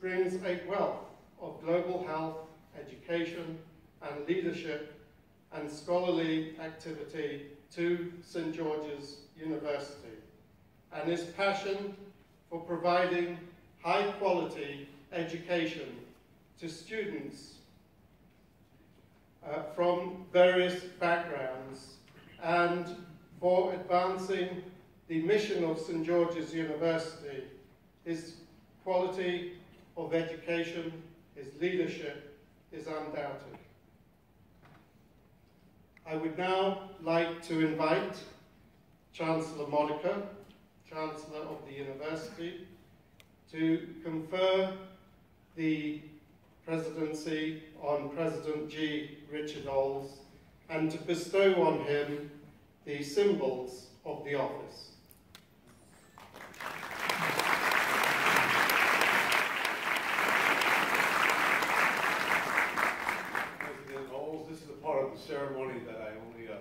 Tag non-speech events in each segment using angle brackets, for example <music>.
Brings a wealth of global health, education, and leadership and scholarly activity to St. George's University, and his passion for providing high quality education to students uh, from various backgrounds and for advancing the mission of St. George's University, his quality of education, his leadership is undoubted. I would now like to invite Chancellor Modica, Chancellor of the University, to confer the presidency on President G. Richard Olds and to bestow on him the symbols of the office. President Olds, this is a part of the ceremony that I only uh,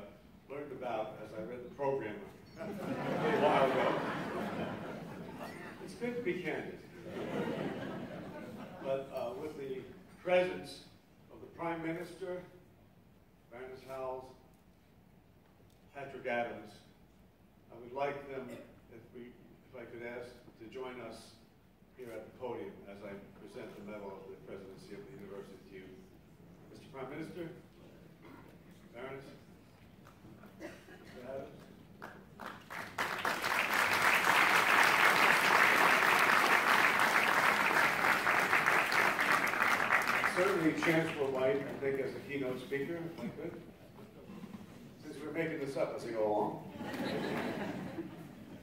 learned about as I read the program a while ago. It's good to be candid. But uh, with the presence of the Prime Minister, Baroness Howells, Patrick Adams, I would like them, if, we, if I could ask, to join us here at the podium as I present the medal of the presidency of the university to you. Mr. Prime Minister, Certainly Chancellor White, I think, as a keynote speaker, if I could. Since we're making this up as we go along.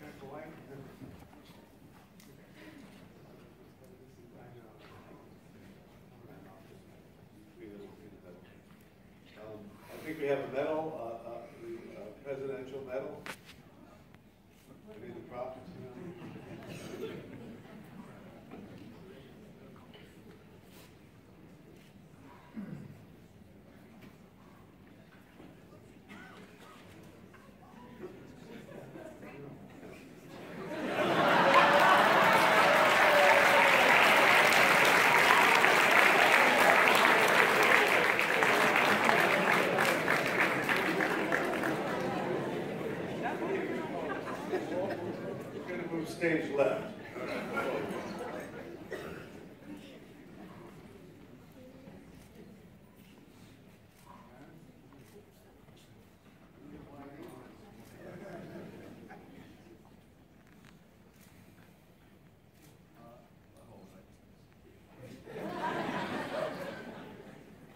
Chancellor White. Um, I think we have a medal, uh, uh, the uh, presidential medal. I need the props. you know. We're gonna move stage left.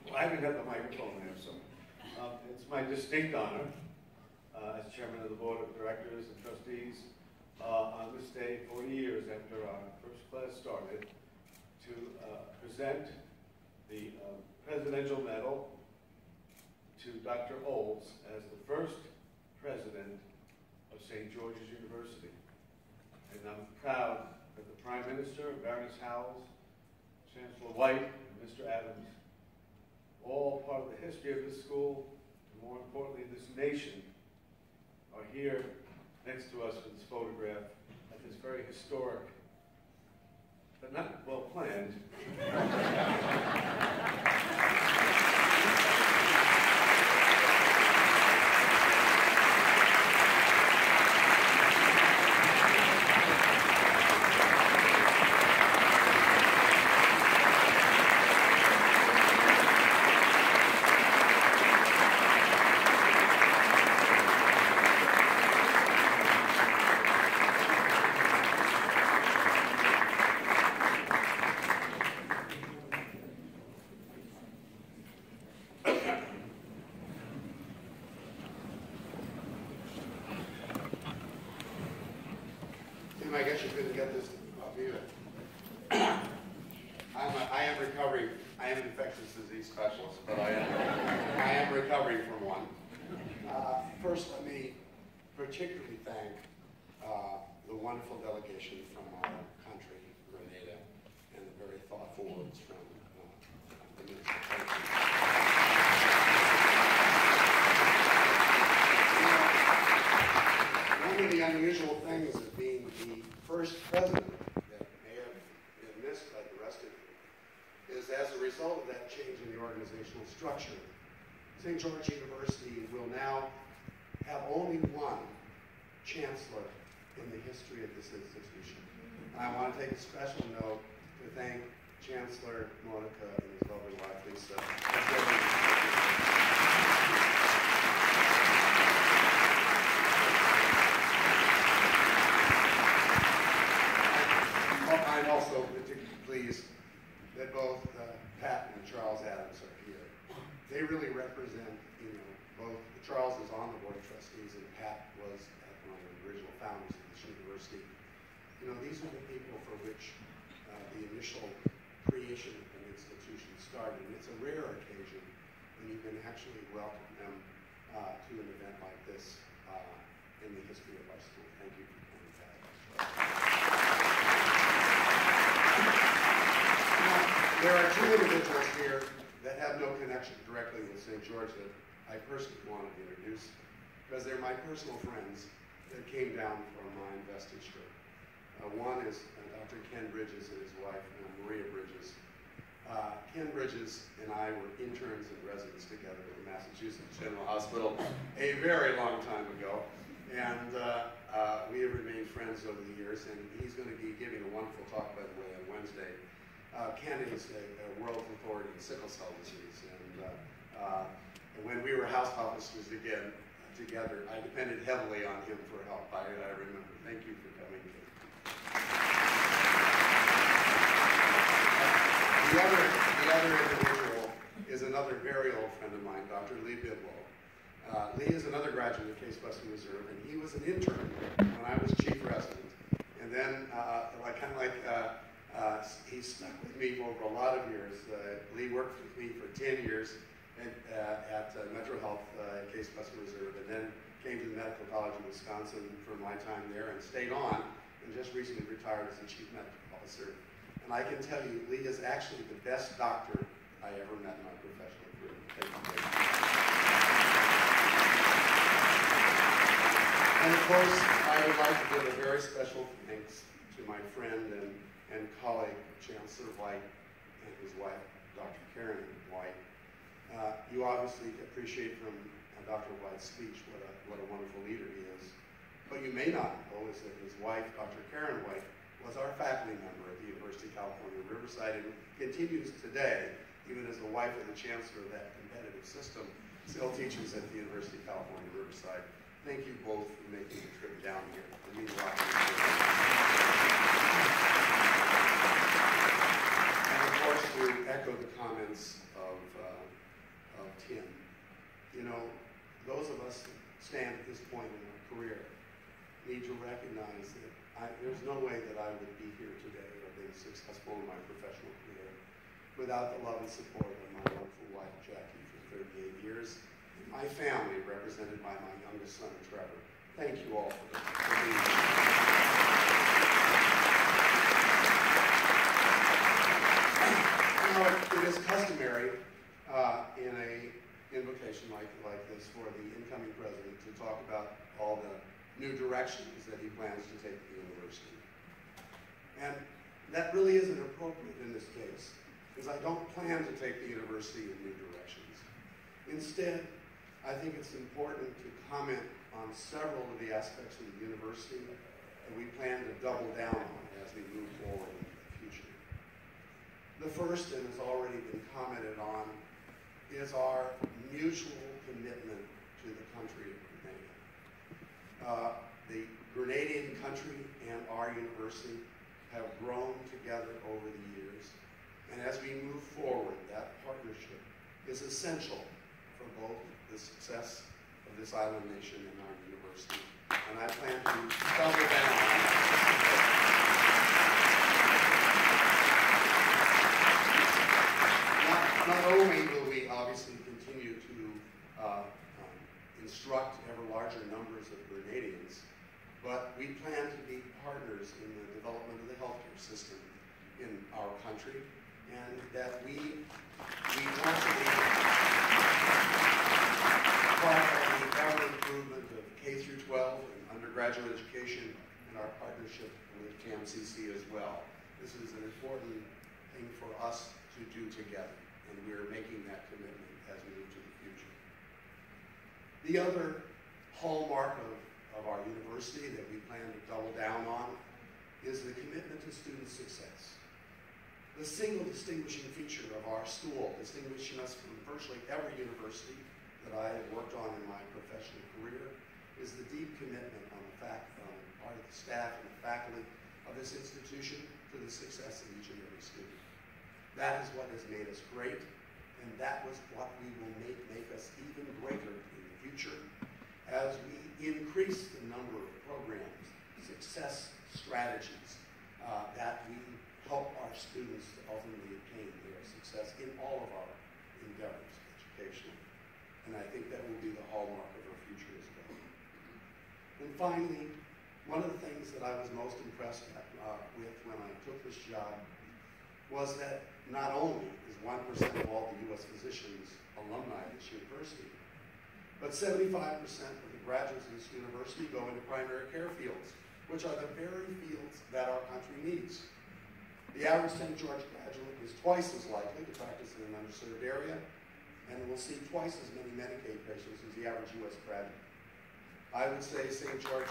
Well, I haven't got the microphone there, so um, it's my distinct honor uh, as chairman of the board of directors and trustees uh, on this day, 40 years after our first class started, to uh, present the uh, presidential medal to Dr. Olds as the first president of St. George's University. And I'm proud that the Prime Minister, Baroness Howells, Chancellor White, and Mr. Adams, all part of the history of this school, and more importantly, this nation, are here next to us for this photograph at this very historic, but not well planned. <laughs> Tim, I guess you couldn't get this up either. I'm a, I am recovering, I am an infectious disease specialist, but I am, I am recovering from one. Uh, First, let me particularly thank uh, the wonderful delegation from our country, Grenada, and the very thoughtful words from uh, the minister. Thank you. One of the unusual things of being the first president that may have been missed is as a result of that change in the organizational structure, St. George University will now have only one chancellor in the history of this institution. And I want to take a special note to thank Chancellor Modica and his lovely wife Lisa. I'm also particularly pleased that both uh, Pat and Charles Adams are here. They really represent, you know, both Charles is on the board of trustees and Pat was uh, one of the original founders of this university. You know, these are the people for which uh, the initial creation of an institution started. And it's a rare occasion when you can actually welcome them uh, to an event like this uh, in the history of our school. Thank you for coming, Pat. Now, there are two individuals here that have no connection directly with St. George that I personally wanted to introduce because they're my personal friends that came down from my investiture. Uh, one is uh, Dr. Ken Bridges and his wife, uh, Maria Bridges. Uh, Ken Bridges and I were interns and residents together at the Massachusetts General Hospital a very long time ago. And uh, uh, we have remained friends over the years, and he's going to be giving a wonderful talk, by the way, on Wednesday. Uh, Ken is a, a world authority in sickle cell disease, and uh, uh, when we were house officers again together, I depended heavily on him for help. I, I remember. Thank you for coming. The other, the other individual is another very old friend of mine, Dr. Lee Bidwell. Uh, Lee is another graduate of Case Western Reserve, and he was an intern when I was chief resident. And then, uh, like, kind of like, uh, uh, he stuck with me for over a lot of years. Uh, Lee worked with me for 10 years at, uh, at uh, Metro Health uh, Case Western Reserve, and then came to the Medical College of Wisconsin for my time there and stayed on, and just recently retired as the chief medical officer. And I can tell you, Lee is actually the best doctor I ever met in my professional career. Thank you. Thank you. And of course, I would like to give a very special thanks to my friend and, and colleague, Chancellor White, and his wife, Dr. Karen White. Uh, you obviously appreciate from uh, Dr. White's speech what a, what a wonderful leader he is. But you may not know is that his wife, Dr. Karen White, was our faculty member at the University of California, Riverside, and continues today, even as the wife of the chancellor of that competitive system, still teaches at the University of California, Riverside. Thank you both for making the trip down here. It means a lot to me. And of course, to echo the comments of, uh, of Tim, you know, those of us that stand at this point in our career need to recognize that I, there's no way that I would be here today or been successful in my professional career without the love and support of my wonderful wife, Jackie, for 38 years, my family, represented by my youngest son, Trevor. Thank you all for, for being here. You know, it, is customary uh, in a invocation like, like this for the incoming president to talk about all the new directions that he plans to take the university. And that really isn't appropriate in this case, because I don't plan to take the university in new directions. Instead, I think it's important to comment on several of the aspects of the university that we plan to double down on as we move forward. The first, and has already been commented on, is our mutual commitment to the country of Grenada. Uh, the Grenadian country and our university have grown together over the years. And as we move forward, that partnership is essential for both the success of this island nation and our university. And I plan to double down on not, only will we obviously continue to uh, um, instruct ever larger numbers of Grenadians, but we plan to be partners in the development of the healthcare system in our country, and that we, we want to be part of the ever improvement of K through 12 and undergraduate education and our partnership with TAMCC as well. This is an important thing for us to do together. And we're making that commitment as we move to the future. The other hallmark of, of our university that we plan to double down on is the commitment to student success. The single distinguishing feature of our school, distinguishing us from virtually every university that I have worked on in my professional career, is the deep commitment on the fact, on the part of the staff and the faculty of this institution to the success of each and every student. That is what has made us great, and that was what we will make, make us even greater in the future as we increase the number of programs, success strategies uh, that we help our students to ultimately attain their success in all of our endeavors educationally. And I think that will be the hallmark of our future as well. And finally, one of the things that I was most impressed at, uh, with when I took this job was that not only is 1% of all the U.S. physicians alumni of this university, but 75% of the graduates of this university go into primary care fields, which are the very fields that our country needs. The average St. George graduate is twice as likely to practice in an underserved area and will see twice as many Medicaid patients as the average U.S. graduate. I would say St. George.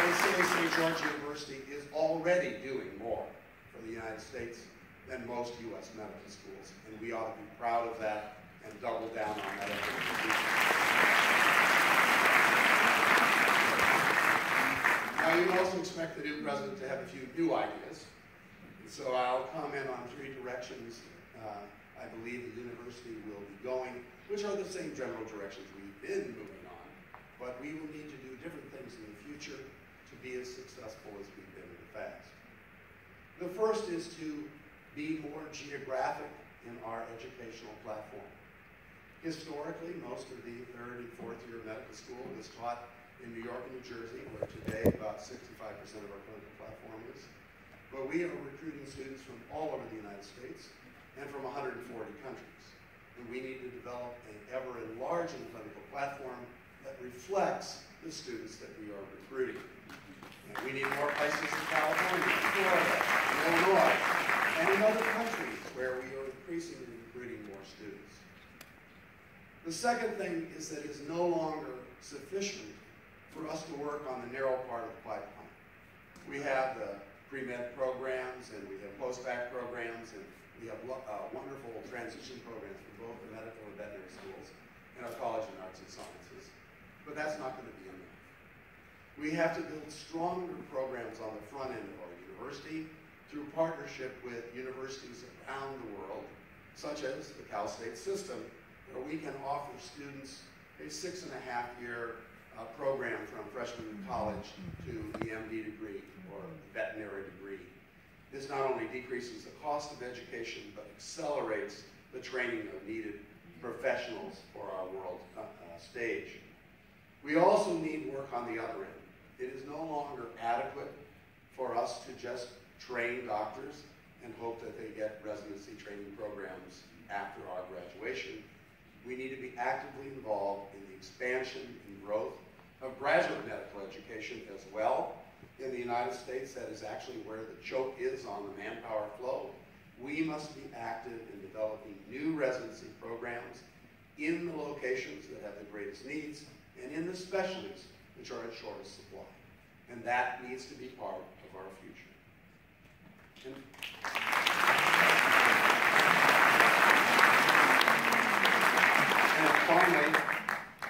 I would say St. George University is already doing more for the United States than most U.S. medical schools, and we ought to be proud of that and double down on that Now, you also expect the new president to have a few new ideas, and so I'll comment on three directions uh, I believe the university will be going, which are the same general directions we've been moving on, but we will need to do different things in the future be as successful as we've been in the past. The first is to be more geographic in our educational platform. Historically, most of the third and fourth year medical school was taught in New York and New Jersey, where today about 65% of our clinical platform is. But we are recruiting students from all over the United States and from 140 countries. And we need to develop an ever-enlarging clinical platform that reflects the students that we are recruiting. We need more places in California, Florida, Illinois, and in other countries where we are increasingly recruiting more students. The second thing is that it is no longer sufficient for us to work on the narrow part of the pipeline. We have the pre-med programs and we have post-bac programs and we have uh, wonderful transition programs for both the medical and veterinary schools and our college in arts and sciences. But that's not going to be enough. We have to build stronger programs on the front end of our university through partnership with universities around the world, such as the Cal State system, where we can offer students a six and a half year uh, program from freshman college to the MD degree or veterinary degree this not only decreases the cost of education, but accelerates the training of needed professionals for our world uh, uh, stage. We also need work on the other end. It is no longer adequate for us to just train doctors and hope that they get residency training programs after our graduation. We need to be actively involved in the expansion and growth of graduate medical education as well in the United States, that is actually where the choke is on the manpower flow. We must be active in developing new residency programs in the locations that have the greatest needs and in the specialties which are in shortest supply. And that needs to be part of our future. And and finally,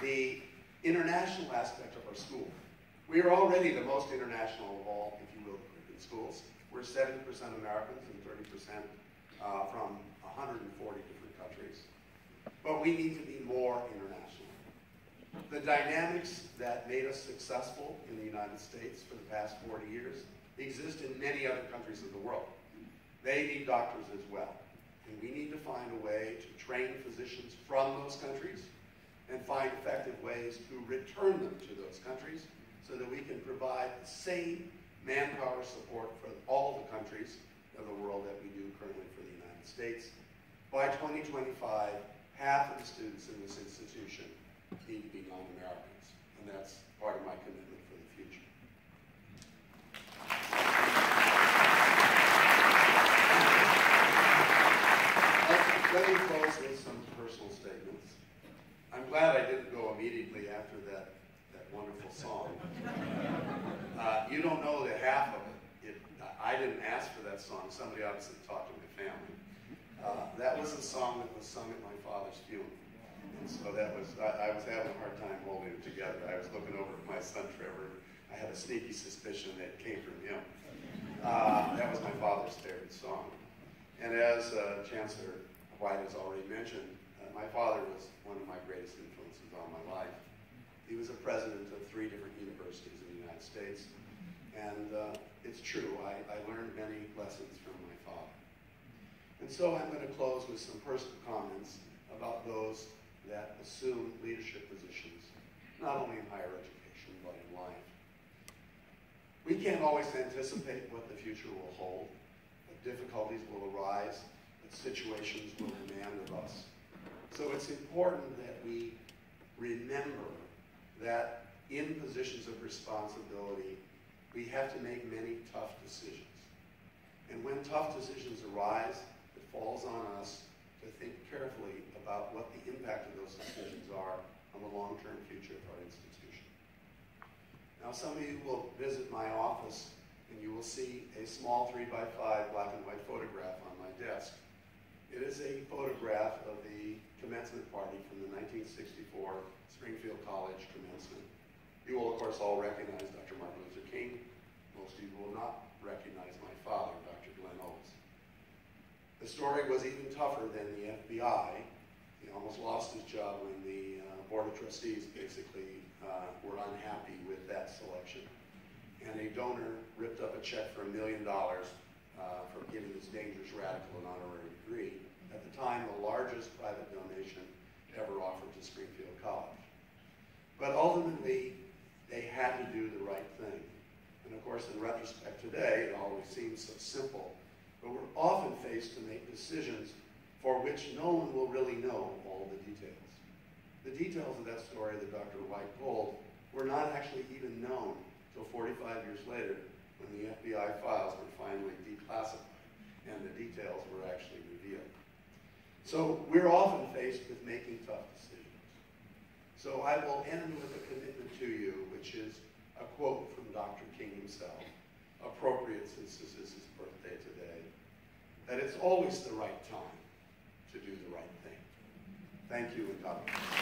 the international aspect of our school. We are already the most international of all, if you will, American schools. We're 70% Americans and 30% uh, from 140 different countries. But we need to be more international. The dynamics that made us successful in the United States for the past 40 years exist in many other countries of the world. They need doctors as well. And we need to find a way to train physicians from those countries and find effective ways to return them to those countries so that we can provide the same manpower support for all the countries of the world that we do currently for the United States. By 2025, half of the students in this institution need to be non-Americans. And that's part of my commitment for the future. Let me close with some personal statements. I'm glad I didn't go immediately after that, that wonderful song. Uh, you don't know the half of it. it. I didn't ask for that song. Somebody obviously talked to my family. Uh, that was a song that was sung at my father's funeral. And so that was, I, I was having a hard time holding it together. I was looking over at my son Trevor. I had a sneaky suspicion that came from him. Uh, that was my father's favorite song. And as uh, Chancellor White has already mentioned, uh, my father was one of my greatest influences all my life. He was a president of three different universities in the United States. And uh, it's true, I, I learned many lessons from my father. And so I'm going to close with some personal comments about those that assume leadership positions, not only in higher education, but in life. We can't always anticipate what the future will hold, what difficulties will arise, what situations will demand of us. So it's important that we remember that in positions of responsibility, we have to make many tough decisions. And when tough decisions arise, it falls on us to think carefully about what the impact of those decisions are on the long-term future of our institution. Now, some of you will visit my office and you will see a small 3 by 5 black and white photograph on my desk. It is a photograph of the commencement party from the 1964 Springfield College commencement. You will, of course, all recognize Dr. Martin Luther King. Most of you will not recognize my father, Dr. Glenn Olds. The story was even tougher than the FBI. Almost lost his job when the uh, Board of Trustees basically uh, were unhappy with that selection. And a donor ripped up a check for a million dollars uh, for giving this dangerous radical an honorary degree. At the time, the largest private donation ever offered to Springfield College. But ultimately, they had to do the right thing. And of course, in retrospect today, it always seems so simple but we're often faced to make decisions for which no one will really know all the details. The details of that story that Dr. White told were not actually even known until 45 years later when the FBI files were finally declassified and the details were actually revealed. So we're often faced with making tough decisions. So I will end with a commitment to you, which is a quote from Dr. King himself, appropriate since this is his birthday today that it's always the right time to do the right thing. Thank you and God bless.